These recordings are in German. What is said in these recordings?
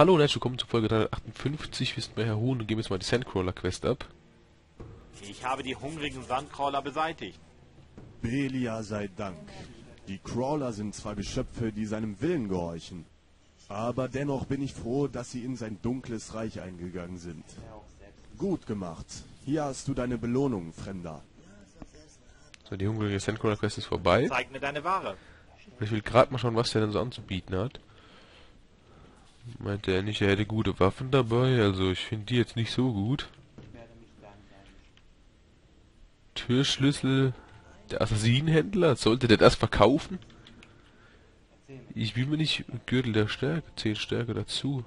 Hallo und herzlich willkommen zu Folge 358. Wir sind bei Herr Huhn und geben jetzt mal die Sandcrawler-Quest ab. Ich habe die hungrigen Sandcrawler beseitigt. Belia sei Dank. Die Crawler sind zwar Geschöpfe, die seinem Willen gehorchen, aber dennoch bin ich froh, dass sie in sein dunkles Reich eingegangen sind. Gut gemacht. Hier hast du deine Belohnung, Fremder. So, die hungrige Sandcrawler-Quest ist vorbei. Zeig mir deine Ware. Und ich will gerade mal schauen, was der denn so anzubieten hat. Meinte er nicht, er hätte gute Waffen dabei, also ich finde die jetzt nicht so gut. Türschlüssel, der Assassinenhändler, sollte der das verkaufen? Ich will mir nicht Gürtel der Stärke, 10 Stärke dazu.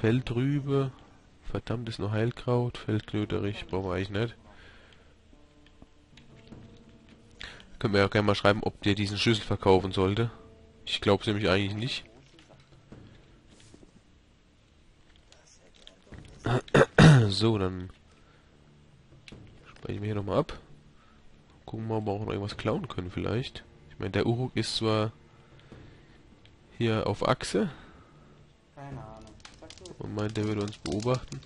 Feldrübe, verdammt ist noch Heilkraut, Feldknöterich, brauchen wir eigentlich nicht. Können wir ja auch gerne mal schreiben, ob der diesen Schlüssel verkaufen sollte. Ich glaube es nämlich eigentlich nicht. So, dann speichern wir hier nochmal ab. Gucken wir mal, ob wir auch noch irgendwas klauen können vielleicht. Ich meine, der Uruk ist zwar hier auf Achse Keine Ahnung. Und meint, der würde uns beobachten.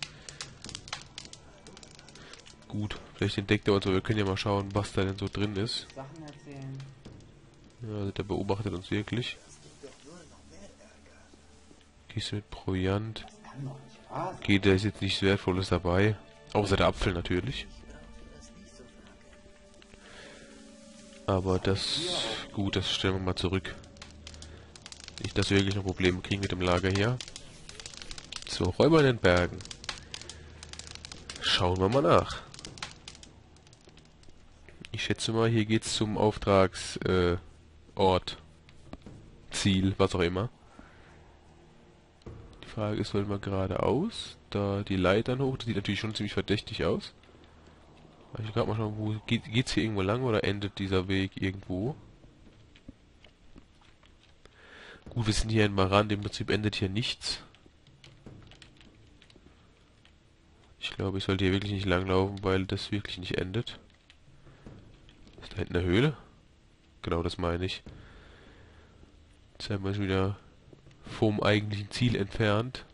Gut, vielleicht entdeckt er uns, aber wir können ja mal schauen, was da denn so drin ist. Sachen erzählen. Ja, also der beobachtet uns wirklich. Kiste mit Proviant. Geht, da ist jetzt nichts Wertvolles dabei. Außer der Apfel natürlich. Aber das... Gut, das stellen wir mal zurück. Nicht, dass wir wirklich noch Probleme kriegen mit dem Lager hier. So, Räuber in den Bergen. Schauen wir mal nach. Ich schätze mal, hier geht's zum Auftragsort. Äh. Ziel, was auch immer. Frage ist, wollen wir geradeaus? Da die Leitern hoch, das sieht natürlich schon ziemlich verdächtig aus. Ich gerade mal schauen, wo geht, geht's hier irgendwo lang oder endet dieser Weg irgendwo? Gut, wir sind hier in Maran, im Prinzip endet hier nichts. Ich glaube, ich sollte hier wirklich nicht langlaufen, weil das wirklich nicht endet. Ist da hinten eine Höhle? Genau, das meine ich. Jetzt haben wir uns wieder vom eigentlichen Ziel entfernt.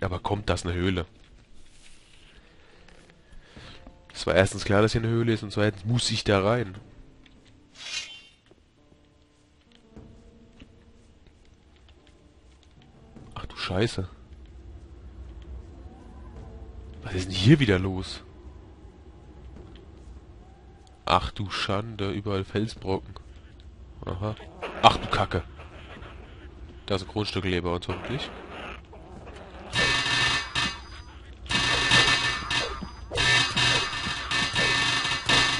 Aber kommt das eine Höhle? Es war erstens klar, dass hier eine Höhle ist und zweitens muss ich da rein. Ach du Scheiße. Was ist denn hier wieder los? Ach du Schande, überall Felsbrocken. Aha. Ach du Kacke. Da ist ein Grundstück Leber uns hoffentlich.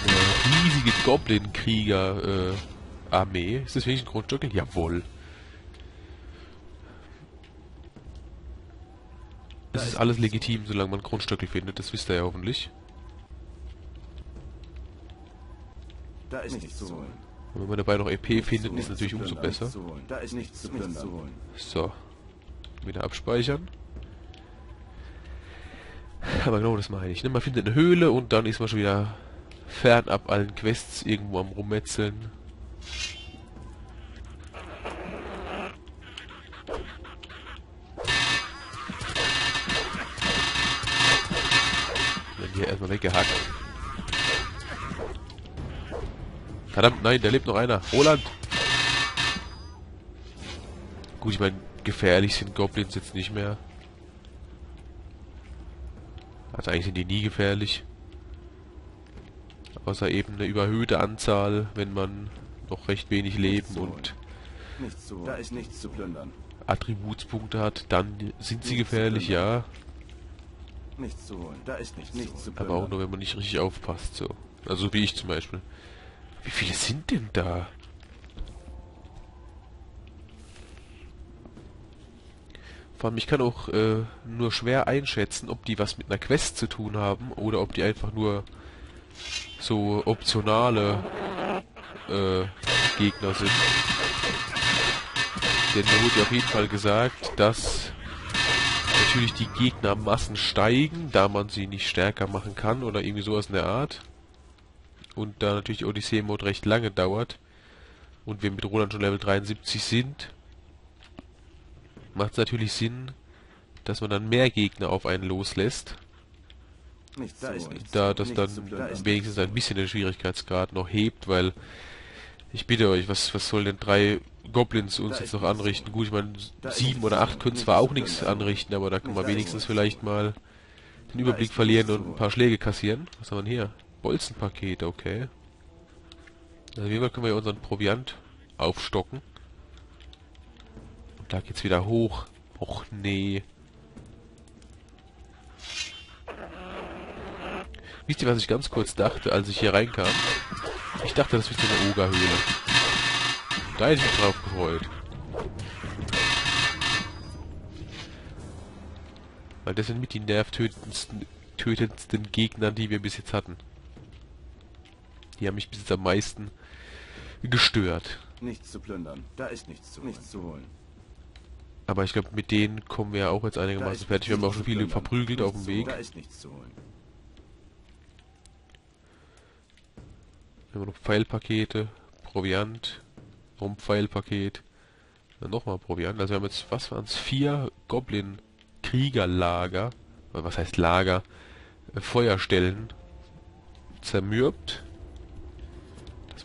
Eine riesige Goblin-Krieger-Armee. ist das wirklich ein Grundstück? Jawohl. Es ist alles legitim, solange man Grundstücke findet, das wisst ihr ja hoffentlich. Da ist nichts zu holen. Und wenn man dabei noch EP findet, ist natürlich umso besser. Da ist nichts zu plündern. So. Wieder abspeichern. Aber genau das meine ich. Ne? Man findet eine Höhle und dann ist man schon wieder fernab allen Quests irgendwo am Rummetzeln. Werden hier erstmal weggehackt. Verdammt, nein, da lebt noch einer. Roland! Gut, ich meine, gefährlich sind Goblins jetzt nicht mehr. Also eigentlich sind die nie gefährlich. Außer eben eine überhöhte Anzahl, wenn man noch recht wenig Leben und Nichts zu holen. Da ist nichts zu plündern. Attributspunkte hat, dann sind sie gefährlich, ja. Nichts zu holen. Da ist nichts, nichts zu plündern. Aber auch nur, wenn man nicht richtig aufpasst, so. Also wie ich zum Beispiel. Wie viele sind denn da? Vor allem, ich kann auch äh, nur schwer einschätzen, ob die was mit einer Quest zu tun haben oder ob die einfach nur so optionale äh, Gegner sind. Denn mir wurde ja auf jeden Fall gesagt, dass natürlich die Gegnermassen steigen, da man sie nicht stärker machen kann oder irgendwie sowas in der Art. Und da natürlich Odyssey-Mode recht lange dauert. und wir mit Roland schon Level 73 sind, macht es natürlich Sinn, dass man dann mehr Gegner auf einen loslässt. Nichts da ist nichts. Da das dann wenigstens ein bisschen den Schwierigkeitsgrad noch hebt, weil ich bitte euch, was, was sollen denn drei Goblins uns jetzt noch anrichten? Gut, ich meine, sieben oder acht können zwar auch nichts anrichten, aber da kann man wenigstens vielleicht mal den Überblick verlieren und ein paar Schläge kassieren. Was haben wir denn hier? Bolzenpaket, okay. Also wie können wir unseren Proviant aufstocken. Und da geht's wieder hoch. Och nee. Wisst ihr, was ich ganz kurz dachte, als ich hier reinkam? Ich dachte, das wird so eine Ogerhöhle. Da hätte ich mich drauf gefreut. Weil das sind mit die nervtötendsten tötendsten Gegner, die wir bis jetzt hatten. Die haben mich bis jetzt am meisten gestört. Nichts zu plündern. Da ist nichts zu, nichts zu holen. Aber ich glaube, mit denen kommen wir ja auch jetzt einigermaßen fertig. Wir haben auch schon viele verprügelt auf dem Weg. Da ist nichts zu holen. Wir haben noch Pfeilpakete, Proviant, Rumpfeilpaket, dann nochmal Proviant. Also wir haben jetzt, was waren es, vier Goblin-Kriegerlager, was heißt Lager, äh, Feuerstellen zermürbt.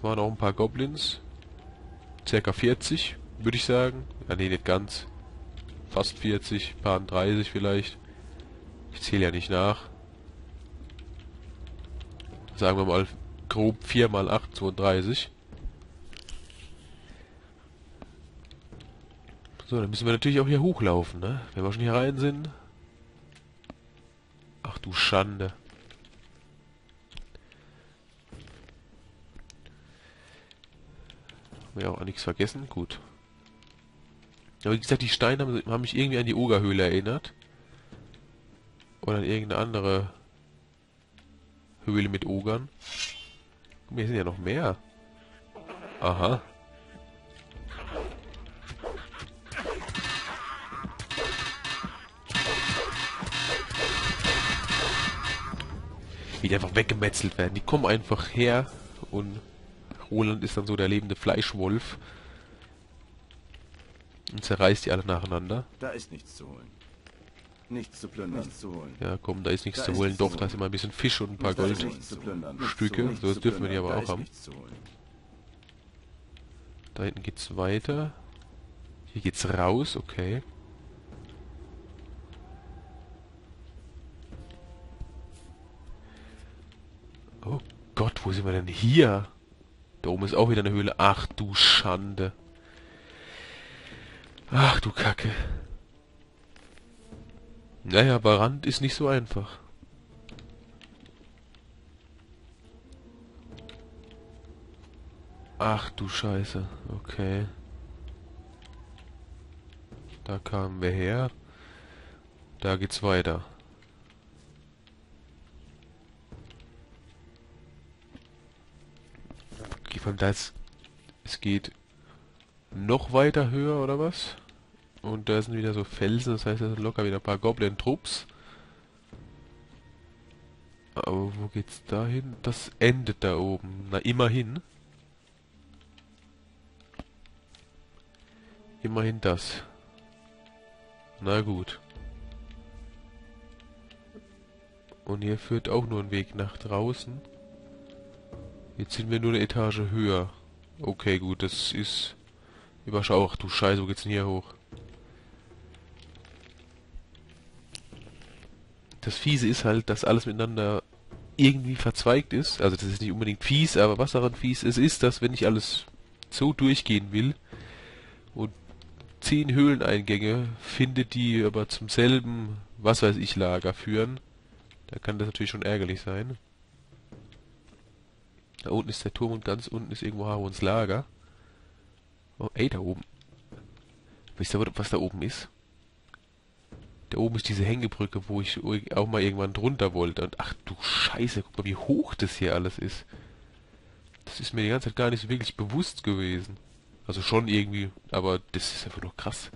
Das waren auch ein paar Goblins. Circa 40, würde ich sagen. Ja, nee, nicht ganz. Fast 40, paar 30 vielleicht. Ich zähle ja nicht nach. Sagen wir mal grob 4 mal 8, 32. So, dann müssen wir natürlich auch hier hochlaufen, ne? Wenn wir schon hier rein sind. Ach du Schande. Wir auch nichts vergessen? Gut. Aber wie gesagt, die Steine haben, haben mich irgendwie an die Ogerhöhle erinnert. Oder an irgendeine andere Höhle mit Ogern. Guck hier sind ja noch mehr. Aha. Wie die einfach weggemetzelt werden. Die kommen einfach her und Roland ist dann so der lebende Fleischwolf. Und zerreißt die alle nacheinander. Da ist nichts zu holen. Nichts zu plündern. Nichts zu holen. Ja, komm, da ist nichts da zu holen. Doch, da ist immer ein bisschen Fisch und ein paar Goldstücke. So, das dürfen wir die aber auch haben. Da hinten geht's weiter. Hier geht's raus, okay. Oh Gott, wo sind wir denn hier? Da oben ist auch wieder eine Höhle. Ach du Schande. Ach du Kacke. Naja, Barand ist nicht so einfach. Ach du Scheiße. Okay. Da kamen wir her. Da geht's weiter. Von das... Es geht noch weiter höher, oder was? Und da sind wieder so Felsen, das heißt, da sind locker wieder ein paar Goblin-Trupps. Aber wo geht's da hin? Das endet da oben. Na, immerhin. Immerhin das. Na gut. Und hier führt auch nur ein Weg nach draußen. Jetzt sind wir nur eine Etage höher. Okay, gut, das ist überschaubar. Ach du Scheiße, wo geht's denn hier hoch? das Fiese ist halt, dass alles miteinander irgendwie verzweigt ist. Also das ist nicht unbedingt fies, aber was daran fies ist, ist, dass wenn ich alles so durchgehen will und zehn Höhleneingänge finde, die aber zum selben, was weiß ich, Lager führen, da kann das natürlich schon ärgerlich sein. Da unten ist der Turm und ganz unten ist irgendwo Harons Lager. Oh, ey, da oben. Wisst ihr, was da oben ist? Da oben ist diese Hängebrücke, wo ich auch mal irgendwann drunter wollte. Und ach du Scheiße, guck mal, wie hoch das hier alles ist. Das ist mir die ganze Zeit gar nicht so wirklich bewusst gewesen. Also schon irgendwie, aber das ist einfach nur krass.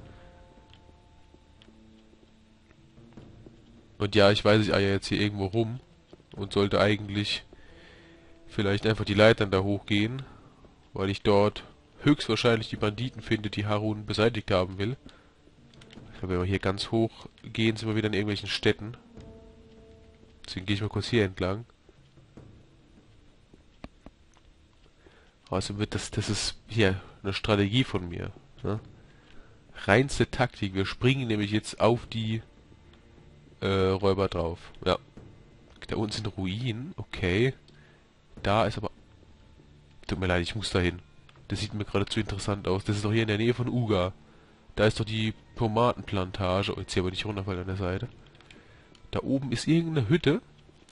Und ja, ich weiß, ich eier jetzt hier irgendwo rum und sollte eigentlich vielleicht einfach die Leitern da hochgehen, weil ich dort höchstwahrscheinlich die Banditen findet, die Harun beseitigt haben will. Glaube, wenn wir hier ganz hoch gehen, sind wir wieder in irgendwelchen Städten. Deswegen gehe ich mal kurz hier entlang. Also wird das, das ist hier eine Strategie von mir. Ne? Reinste Taktik. Wir springen nämlich jetzt auf die äh, Räuber drauf. Ja. Da unten sind Ruinen. Okay. Da ist aber... Tut mir leid, ich muss da hin. Das sieht mir gerade zu interessant aus. Das ist doch hier in der Nähe von Uga. Da ist doch die Tomatenplantage. Oh, jetzt hier aber nicht runterfallen an der Seite. Da oben ist irgendeine Hütte.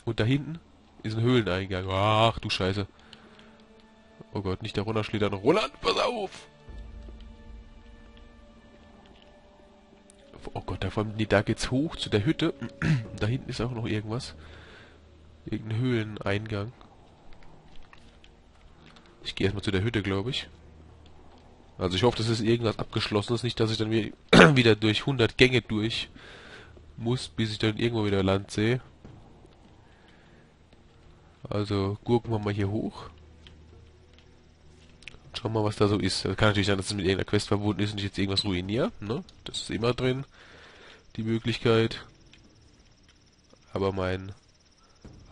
Und da hinten ist ein Höhleneingang. Ach du Scheiße. Oh Gott, nicht der runterschlittern. Roland, pass auf! Oh Gott, da vor allem, nee, da geht's hoch zu der Hütte. da hinten ist auch noch irgendwas. Irgendein Höhleneingang. Ich gehe erstmal zu der Hütte, glaube ich. Also ich hoffe, das ist irgendwas abgeschlossenes, nicht, dass ich dann wieder durch 100 Gänge durch muss, bis ich dann irgendwo wieder Land sehe. Also gucken wir mal hier hoch. Schauen wir mal, was da so ist. Kann natürlich sein, dass es mit irgendeiner Quest verbunden ist und ich jetzt irgendwas ruiniere. Ne? Das ist immer drin. Die Möglichkeit. Aber mein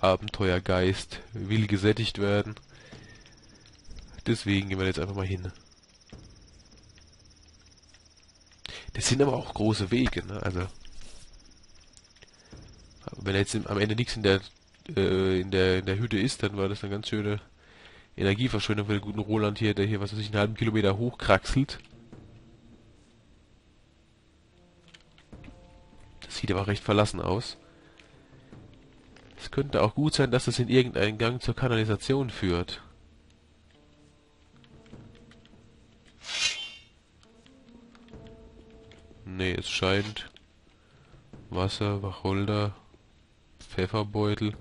Abenteuergeist will gesättigt werden. Deswegen gehen wir jetzt einfach mal hin. Das sind aber auch große Wege, ne? Also wenn jetzt am Ende nichts in der äh, in der in der Hütte ist, dann war das eine ganz schöne Energieverschwendung für den guten Roland hier, der hier was weiß ich einen halben Kilometer hochkraxelt. Das sieht aber recht verlassen aus. Es könnte auch gut sein, dass es in irgendeinen Gang zur Kanalisation führt. Nee, es scheint Wasser, Wacholder, Pfefferbeutel.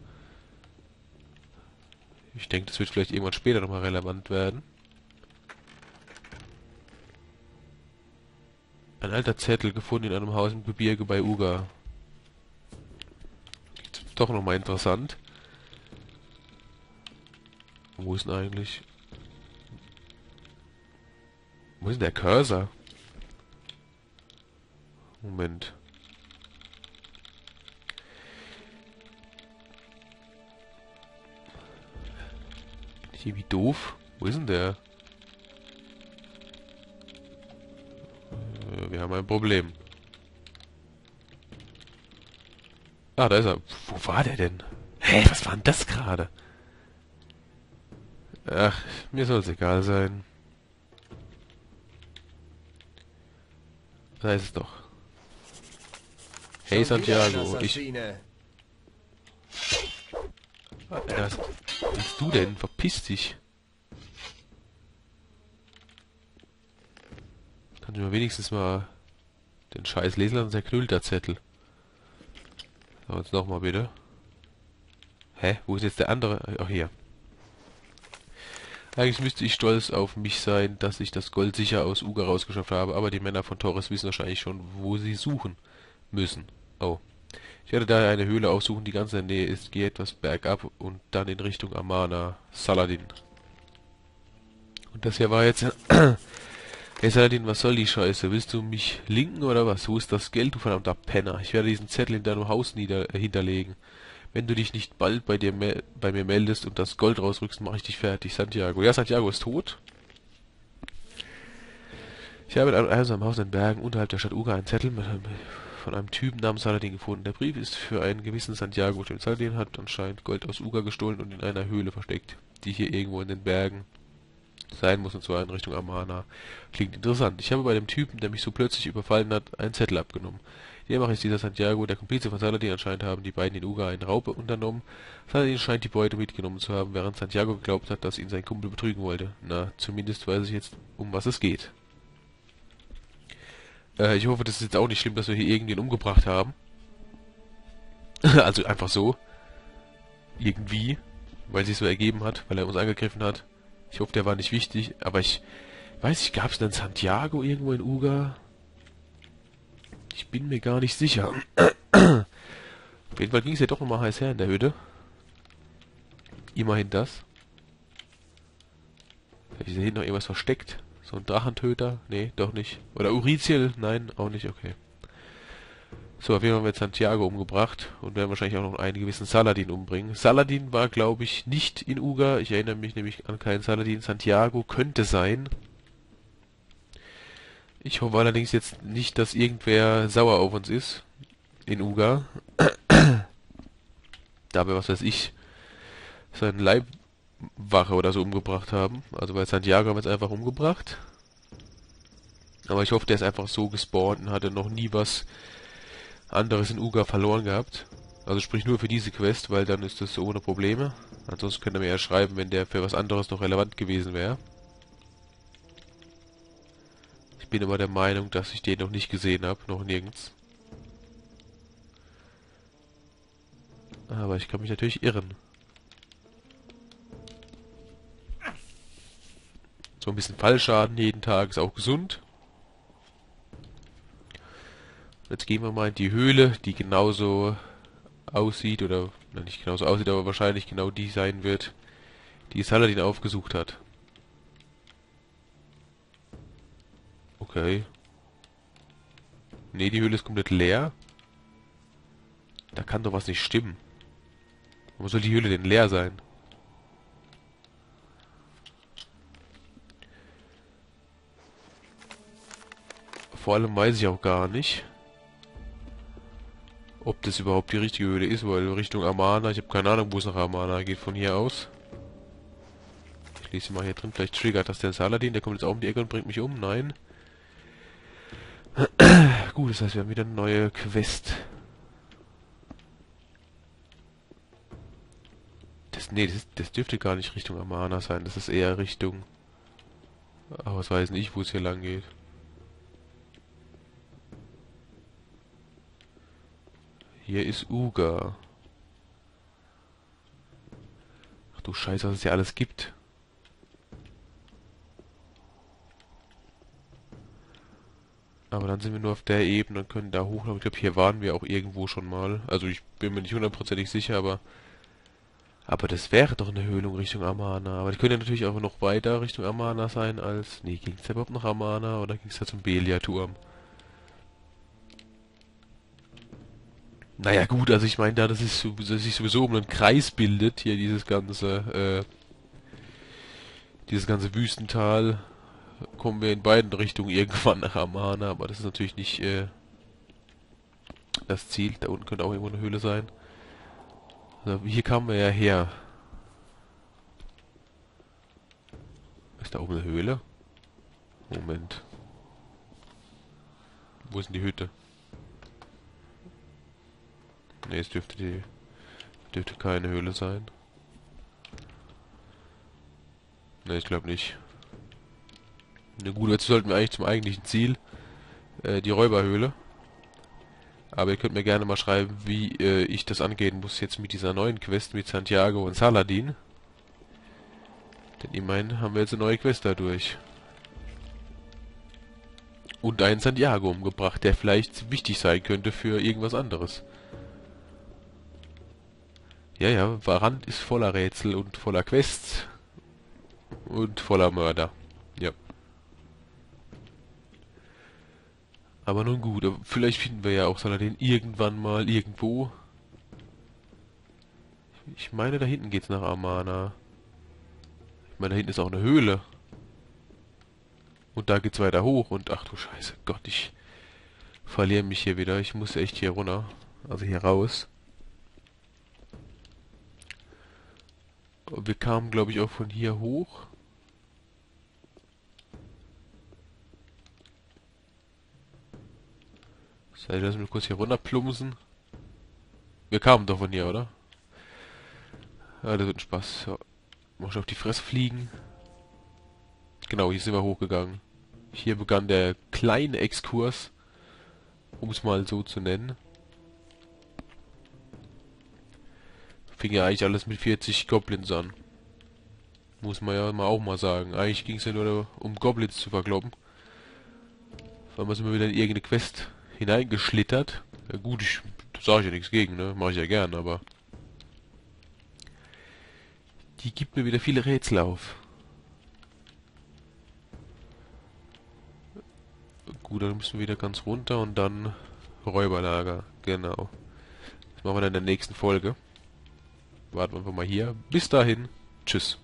Ich denke, das wird vielleicht irgendwann später nochmal relevant werden. Ein alter Zettel gefunden in einem Haus im Gebirge bei Uga. Doch nochmal interessant. Wo ist denn eigentlich... Wo ist denn der Cursor? Moment. Hier, wie doof. Wo ist denn der? Äh, wir haben ein Problem. Ah, da ist er. Wo war der denn? Hä, was war denn das gerade? Ach, mir soll es egal sein. Da ist es doch. Hey Santiago, ich... Was willst du denn? Verpiss dich. Kann ich mal wenigstens mal den Scheiß lesen lassen, der knüllt der Zettel. So, jetzt nochmal bitte. Hä? Wo ist jetzt der andere? Ach, hier. Eigentlich müsste ich stolz auf mich sein, dass ich das Gold sicher aus Uga rausgeschafft habe, aber die Männer von Torres wissen wahrscheinlich schon, wo sie suchen müssen. Oh. Ich werde daher eine Höhle aufsuchen, die ganz in der Nähe ist. Gehe etwas bergab und dann in Richtung Amana, Saladin. Und das hier war jetzt... hey Saladin, was soll die Scheiße? Willst du mich linken oder was? Wo ist das Geld, du verdammter Penner? Ich werde diesen Zettel in deinem Haus nieder, äh, hinterlegen. Wenn du dich nicht bald bei, dir bei mir meldest und das Gold rausrückst, mache ich dich fertig. Santiago. Ja, Santiago ist tot. Ich habe in einem Haus in Bergen unterhalb der Stadt Uga einen Zettel mit, von einem Typen namens Saladin gefunden. Der Brief ist für einen gewissen Santiago. Dem Saladin hat anscheinend Gold aus Uga gestohlen und in einer Höhle versteckt, die hier irgendwo in den Bergen sein muss, und zwar in Richtung Amana. Klingt interessant. Ich habe bei dem Typen, der mich so plötzlich überfallen hat, einen Zettel abgenommen. Demnach ist dieser Santiago der Komplize von Saladin. Anscheinend haben die beiden in Uga einen Raub unternommen. Saladin scheint die Beute mitgenommen zu haben, während Santiago geglaubt hat, dass ihn sein Kumpel betrügen wollte. Na, zumindest weiß ich jetzt, um was es geht. Äh, ich hoffe, das ist jetzt auch nicht schlimm, dass wir hier irgendwen umgebracht haben. also einfach so. Irgendwie. Weil sich so ergeben hat, weil er uns angegriffen hat. Ich hoffe, der war nicht wichtig, aber ich weiß nicht, gab es einen Santiago irgendwo in Uga? Ich bin mir gar nicht sicher. Auf jeden Fall ging es ja doch nochmal heiß her in der Hütte. Immerhin das. Vielleicht ist da hinten noch irgendwas versteckt. So ein Drachentöter? Nee, doch nicht. Oder Uriziel? Nein, auch nicht, okay. So, auf jeden Fall haben wir jetzt Santiago umgebracht und werden wahrscheinlich auch noch einen gewissen Saladin umbringen. Saladin war, glaube ich, nicht in Uga. Ich erinnere mich nämlich an keinen Saladin. Santiago könnte sein. Ich hoffe allerdings jetzt nicht, dass irgendwer sauer auf uns ist. In Uga. da wir, was weiß ich, seinen Leibwache oder so umgebracht haben. Also bei Santiago haben wir es einfach umgebracht. Aber ich hoffe, der ist einfach so gespawnt und hatte noch nie was anderes in Uga verloren gehabt. Also sprich nur für diese Quest, weil dann ist das so ohne Probleme. Ansonsten könnte er mir ja schreiben, wenn der für was anderes noch relevant gewesen wäre. Ich bin aber der Meinung, dass ich den noch nicht gesehen habe, noch nirgends. Aber ich kann mich natürlich irren. So ein bisschen Fallschaden jeden Tag ist auch gesund. Jetzt gehen wir mal in die Höhle, die genauso aussieht, oder nicht genauso aussieht, aber wahrscheinlich genau die sein wird, die Saladin aufgesucht hat. Okay. Ne, die Höhle ist komplett leer. Da kann doch was nicht stimmen. Warum soll die Höhle denn leer sein? Vor allem weiß ich auch gar nicht, ob das überhaupt die richtige Höhle ist, weil Richtung Amana, ich habe keine Ahnung, wo es nach Amana geht von hier aus. Ich lese mal hier drin, vielleicht triggert das der Saladin, der kommt jetzt auch um die Ecke und bringt mich um, nein. Gut, das heißt, wir haben wieder eine neue Quest. Das, nee, das, das dürfte gar nicht Richtung Amana sein, das ist eher Richtung... Aber was weiß nicht, wo es hier lang geht. Hier ist Uga. Ach du Scheiße, was es hier alles gibt. Aber dann sind wir nur auf der Ebene und können da hoch. Ich glaube, hier waren wir auch irgendwo schon mal. Also ich bin mir nicht hundertprozentig sicher, aber... Aber das wäre doch eine Höhlung Richtung Amana. Aber die könnte natürlich auch noch weiter Richtung Amana sein als... Nee, ging es überhaupt nach Amana oder ging es da zum Belia-Turm? Naja gut, also ich meine da, dass es, dass sich sowieso um einen Kreis bildet, hier dieses ganze, äh, dieses ganze Wüstental, kommen wir in beiden Richtungen irgendwann nach Amana, aber das ist natürlich nicht äh, das Ziel. Da unten könnte auch irgendwo eine Höhle sein. Also hier kamen wir ja her. Ist da oben eine Höhle? Moment. Wo ist denn die Hütte? Ne, es dürfte die dürfte keine Höhle sein. Ne, ich glaube nicht. Ne gut, jetzt sollten wir eigentlich zum eigentlichen Ziel. Äh, die Räuberhöhle. Aber ihr könnt mir gerne mal schreiben, wie äh, ich das angehen muss jetzt mit dieser neuen Quest mit Santiago und Saladin. Denn immerhin haben wir jetzt eine neue Quest dadurch. Und einen Santiago umgebracht, der vielleicht wichtig sein könnte für irgendwas anderes. Ja, ja, Varant ist voller Rätsel und voller Quests. Und voller Mörder. Ja. Aber nun gut, vielleicht finden wir ja auch Saladin irgendwann mal irgendwo. Ich meine, da hinten geht's nach Amana. Ich meine, da hinten ist auch eine Höhle. Und da geht's weiter hoch und ach du Scheiße, Gott, ich verliere mich hier wieder. Ich muss echt hier runter. Also hier raus. Wir kamen, glaube ich, auch von hier hoch. Sei lass mich kurz hier runter plumpsen. Wir kamen doch von hier, oder? Ja, das wird ein Spaß. So. Mach auf die Fresse fliegen. Genau, hier sind wir hochgegangen. Hier begann der kleine Exkurs, um es mal so zu nennen. Fing ja eigentlich alles mit 40 Goblins an. Muss man ja mal auch mal sagen. Eigentlich ging es ja nur um Goblins zu verkloppen. Weil man immer wieder in irgendeine Quest hineingeschlittert. Ja gut, ich sage ich ja nichts gegen, ne? Mache ich ja gern, aber... Die gibt mir wieder viele Rätsel auf. Gut, dann müssen wir wieder ganz runter und dann Räuberlager. Genau. Das machen wir dann in der nächsten Folge. Warten wir mal hier. Bis dahin. Tschüss.